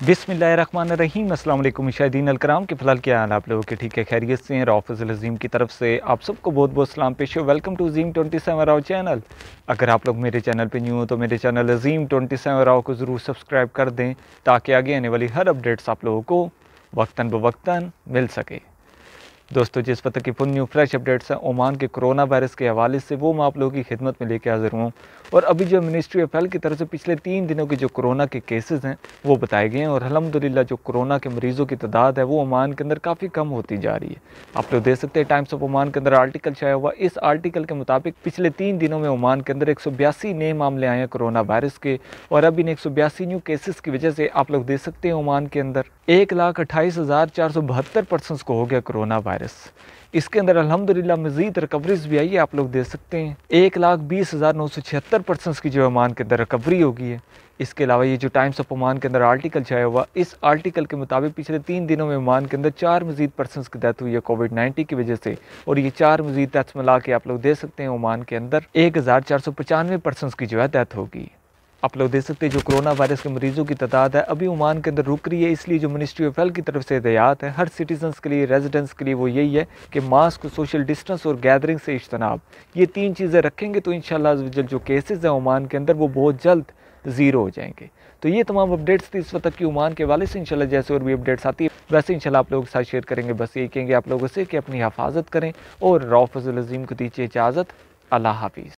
بسم اللہ الرحمن الرحیم، السلام علیکم مشاہدین الکرام کے فلال کیا حال آپ لوگوں کے؟ ٹھیک ہے، خیریت سے ہیں رافظ العظیم کی طرف سے آپ سب کو بہت بہت سلام پیش ہو welcome to Azeem twenty seven Rao channel اگر آپ لوگ میرے چینل پہ نیو ہو تو میرے channel Azeem twenty seven Rao کو ضرور سبسکرائب کر دیں تاکہ آگے آنے والی ہر اپڈیٹس آپ لوگوں کو وقتاً بوقتاً مل سکے۔ دوستو، جس وقت کی فل نیو فریش اپڈیٹس ہیں، عمان کے کرونا وائرس کے حوالے سے وہ میں آپ لوگوں کی خدمت میں لے کے حاضر ہوں۔ اور ابھی جو منسٹری آف ہیلتھ کی طرف سے پچھلے تین دنوں کے جو کرونا کے کیسز ہیں، وہ بتائے گئے ہیں۔ اور الحمدللہ جو کرونا کے مریضوں کی تعداد ہے، وہ عمان کے اندر کافی کم ہوتی جا رہی ہے۔ آپ لوگ دیکھ سکتے ہیں ٹائمس آف عمان کے اندر آرٹیکل شائع ہوا۔ اس آرٹیکل کے مطابق پچھلے تین دنوں میں عمان کے اندر ایک سو بیاسی نئے معاملے آئے ہیں کرونا وائرس کے۔ اور اب ان ایک سو بیاسی نیو کیسز کی وجہ سے آپ لوگ دیکھ سکتے ہیں، عمان کے اندر ایک لاکھ اٹھائیس ہزار چار سو بہتر پرسنس کو ہو گیا کرونا وائرس۔ اس کے اندر الحمدللہ مزید ریکوریز بھی آئی ہے آپ لوگ دیکھ سکتے ہیں۔ ایک لاکھ بیس ہزار نو سو چھہتر پرسنس کی جو عمان کے اندر ریکوری ہوگی ہے۔ اس کے علاوہ یہ جو ٹائمز آف عمان کے اندر آرٹیکل چھایا ہوا، اس آرٹیکل کے مطابق پچھلے تین دنوں میں عمان کے اندر چار مزید پرسنس کی ڈیتھ ہوئی ہے کووڈ نائنٹی کی وجہ سے۔ اور یہ چار مزید ڈیتھس ملا کے آپ لوگ دیکھ سکتے ہیں عمان کے اندر ایک ہزار چار سو پچانوے پرسنس کی جو ہے ڈیتھ ہوگی۔ آپ لوگ دیکھ سکتے ہیں جو کرونا وائرس کے مریضوں کی تعداد ہے، ابھی عمان کے اندر رک رہی ہے، اس لیے جو منسٹری آف ہیلتھ کی طرف سے ہدایات ہے ہر سٹیزنس کے لیے ریزیڈنس کے لیے وہ یہی ہے کہ ماسک سوشل ڈسٹنس اور گیدرنگ سے اجتناب۔ یہ تین چیزیں رکھیں گے تو انشاءاللہ جو کیسز ہیں عمان کے اندر وہ بہت جلد زیرو ہو جائیں گے۔ تو یہ تمام اپڈیٹس تھی اس وقت کی عمان کے والے سے۔ انشاءاللہ جیسے اور بھی اپڈیٹس آتی ہے ویسے انشاءاللہ آپ لوگوں کے ساتھ شیئر کریں گے۔ بس یہی کہیں گے آپ لوگوں سے کہ اپنی حفاظت کریں اور رو فضل عظیم کو دیجیے اجازت۔ اللہ حافظ۔